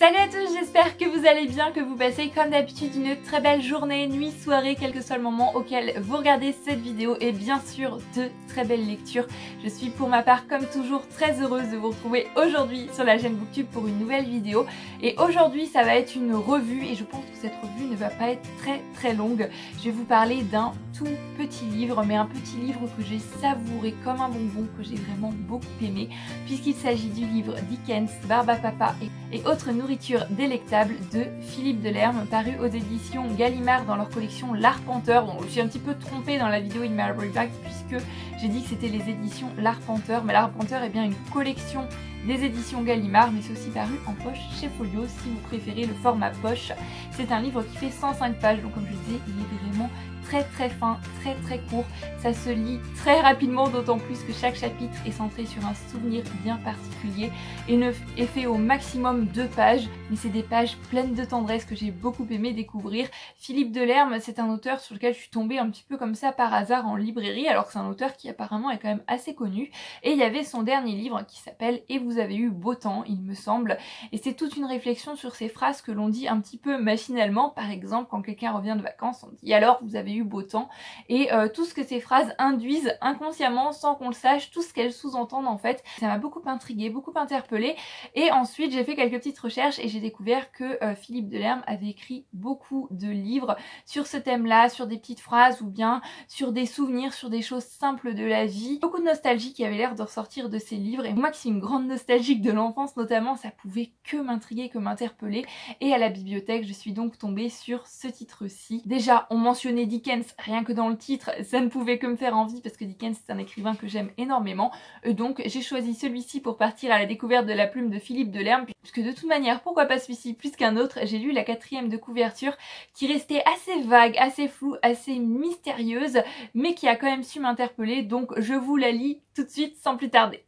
Salut à tous, j'espère que vous allez bien, que vous passez comme d'habitude une très belle journée, nuit, soirée, quel que soit le moment auquel vous regardez cette vidéo et bien sûr de très belles lectures. Je suis pour ma part comme toujours très heureuse de vous retrouver aujourd'hui sur la chaîne Booktube pour une nouvelle vidéo et aujourd'hui ça va être une revue et je pense que cette revue ne va pas être très très longue. Je vais vous parler d'un tout petit livre mais un petit livre que j'ai savouré comme un bonbon que j'ai vraiment beaucoup aimé puisqu'il s'agit du livre Dickens, Barba Papa et, autres nourritures de Philippe Delerme, paru aux éditions Gallimard dans leur collection L'Arpenteur. Donc je suis un petit peu trompée dans la vidéo In My Back puisque j'ai dit que c'était les éditions L'Arpenteur, mais L'Arpenteur est bien une collection des éditions Gallimard, mais c'est aussi paru en poche chez Folio si vous préférez le format poche. C'est un livre qui fait 105 pages, donc comme je disais, il est vraiment très très fin, très très court. Ça se lit très rapidement, d'autant plus que chaque chapitre est centré sur un souvenir bien particulier et ne est fait au maximum deux pages, mais c'est des pages pleines de tendresse que j'ai beaucoup aimé découvrir. Philippe Delerme, c'est un auteur sur lequel je suis tombée un petit peu comme ça par hasard en librairie, alors que c'est un auteur qui apparemment est quand même assez connu. Et il y avait son dernier livre qui s'appelle Et vous avez eu beau temps, il me semble. Et c'est toute une réflexion sur ces phrases que l'on dit un petit peu machinalement. Par exemple, quand quelqu'un revient de vacances, on dit alors vous avez eu beau temps. Et euh, tout ce que ces phrases induisent inconsciemment, sans qu'on le sache, tout ce qu'elles sous-entendent en fait. Ça m'a beaucoup intrigué, beaucoup interpellé. Et ensuite, j'ai fait quelques petites recherches et j'ai découvert que euh, Philippe Delerme avait écrit beaucoup de livres sur ce thème-là, sur des petites phrases ou bien sur des souvenirs, sur des choses simples de la vie. Beaucoup de nostalgie qui avait l'air de ressortir de ces livres. Et moi qui suis une grande nostalgique de l'enfance notamment, ça pouvait que m'intriguer, que m'interpeller. Et à la bibliothèque, je suis donc tombée sur ce titre-ci. Déjà, on mentionnait Dickens, rien que dans le titre, ça ne pouvait que me faire envie parce que Dickens c'est un écrivain que j'aime énormément. Euh, donc j'ai choisi celui-ci pour partir à la découverte de la plume de Philippe Delerme, puisque de toute manière, pourquoi pas celui-ci plus qu'un autre? J'ai lu la quatrième de couverture qui restait assez vague, assez floue, assez mystérieuse, mais qui a quand même su m'interpeller, donc je vous la lis tout de suite sans plus tarder.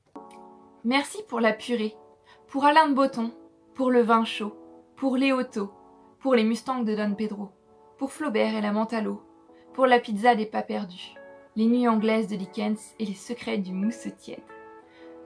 Merci pour la purée, pour Alain de Botton, pour le vin chaud, pour les autos, pour les Mustangs de Don Pedro, pour Flaubert et la menthe à l'eau, pour la pizza des pas perdus, les nuits anglaises de Dickens et les secrets du mousse tiède.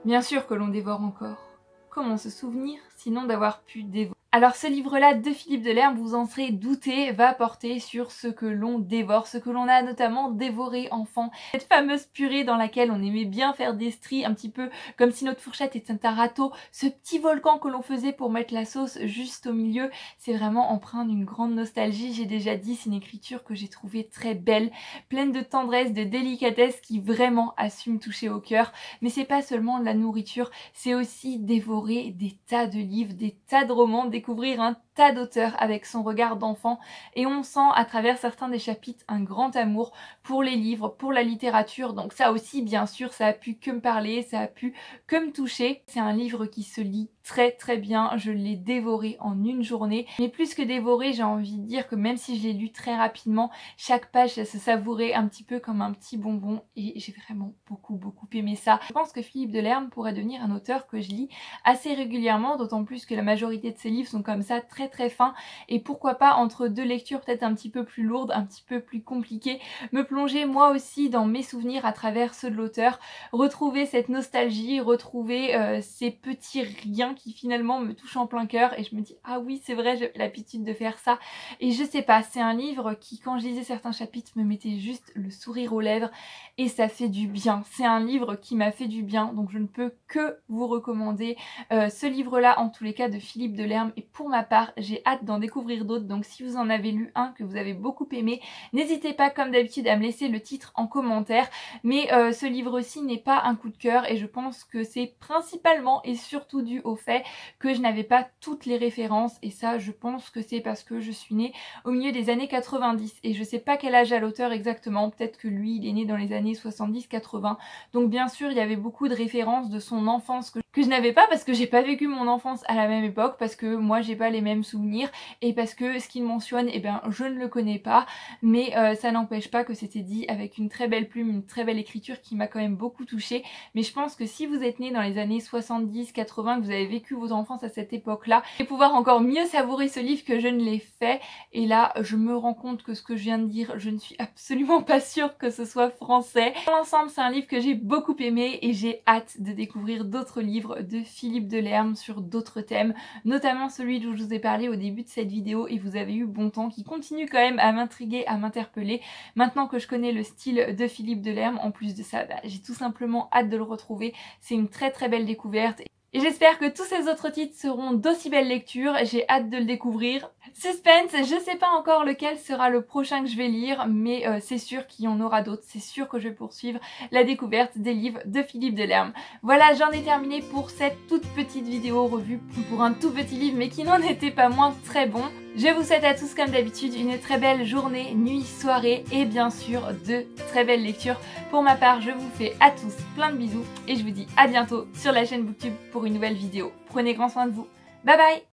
Bien sûr que l'on dévore encore. Comment se souvenir sinon d'avoir pu dévorer alors ce livre-là de Philippe Delerme, vous en serez douté, va porter sur ce que l'on dévore, ce que l'on a notamment dévoré enfant. Cette fameuse purée dans laquelle on aimait bien faire des stries, un petit peu comme si notre fourchette était un râteau, ce petit volcan que l'on faisait pour mettre la sauce juste au milieu, c'est vraiment empreint d'une grande nostalgie. J'ai déjà dit, c'est une écriture que j'ai trouvée très belle, pleine de tendresse, de délicatesse qui vraiment assume toucher au cœur. Mais c'est pas seulement de la nourriture, c'est aussi dévorer des tas de livres, des tas de romans, des découvrir un tas d'auteurs avec son regard d'enfant et on sent à travers certains des chapitres un grand amour pour les livres, pour la littérature. Donc ça aussi, bien sûr, ça a pu que me parler, ça a pu que me toucher. C'est un livre qui se lit très très bien, je l'ai dévoré en une journée. Mais plus que dévoré, j'ai envie de dire que même si je l'ai lu très rapidement, chaque page ça se savourait un petit peu comme un petit bonbon et j'ai vraiment beaucoup beaucoup aimé ça. Je pense que Philippe Delerme pourrait devenir un auteur que je lis assez régulièrement, d'autant plus que la majorité de ses livres sont comme ça très très fins et pourquoi pas entre deux lectures peut-être un petit peu plus lourdes, un petit peu plus compliquées, me plonger moi aussi dans mes souvenirs à travers ceux de l'auteur, retrouver cette nostalgie, retrouver euh, ces petits riens qui finalement me touche en plein cœur. Et je me dis ah oui c'est vrai j'ai l'habitude de faire ça et je sais pas c'est un livre qui quand je lisais certains chapitres me mettait juste le sourire aux lèvres. Et ça fait du bien. C'est un livre qui m'a fait du bien. Donc je ne peux que vous recommander euh, ce livre là en tous les cas de Philippe Delerme. Et pour ma part j'ai hâte d'en découvrir d'autres. Donc si vous en avez lu un que vous avez beaucoup aimé n'hésitez pas comme d'habitude à me laisser le titre en commentaire. Mais euh, ce livre-ci n'est pas un coup de cœur et je pense que c'est principalement et surtout dû au fait que je n'avais pas toutes les références. Et ça je pense que c'est parce que je suis née au milieu des années 90 et je sais pas quel âge a l'auteur exactement, peut-être que lui il est né dans les années 70-80 donc bien sûr il y avait beaucoup de références de son enfance que, je n'avais pas parce que j'ai pas vécu mon enfance à la même époque parce que moi j'ai pas les mêmes souvenirs et parce que ce qu'il mentionne eh bien je ne le connais pas mais euh, ça n'empêche pas que c'était dit avec une très belle plume, une très belle écriture qui m'a quand même beaucoup touchée mais je pense que si vous êtes né dans les années 70-80 que vous avez vécu vos enfances à cette époque-là et pouvoir encore mieux savourer ce livre que je ne l'ai fait. Et là, je me rends compte que ce que je viens de dire, je ne suis absolument pas sûre que ce soit français. Dans l'ensemble, c'est un livre que j'ai beaucoup aimé et j'ai hâte de découvrir d'autres livres de Philippe Delerme sur d'autres thèmes, notamment celui dont je vous ai parlé au début de cette vidéo et vous avez eu bon temps, qui continue quand même à m'intriguer, à m'interpeller. Maintenant que je connais le style de Philippe Delerme, en plus de ça, bah, j'ai tout simplement hâte de le retrouver. C'est une très très belle découverte. Et j'espère que tous ces autres titres seront d'aussi belles lectures, j'ai hâte de le découvrir. Suspense, je sais pas encore lequel sera le prochain que je vais lire, mais euh, c'est sûr qu'il y en aura d'autres, c'est sûr que je vais poursuivre la découverte des livres de Philippe Delerme. Voilà, j'en ai terminé pour cette toute petite vidéo revue pour un tout petit livre, mais qui n'en était pas moins très bon. Je vous souhaite à tous comme d'habitude une très belle journée, nuit, soirée et bien sûr de très belles lectures. Pour ma part, je vous fais à tous plein de bisous et je vous dis à bientôt sur la chaîne Booktube pour une nouvelle vidéo. Prenez grand soin de vous. Bye bye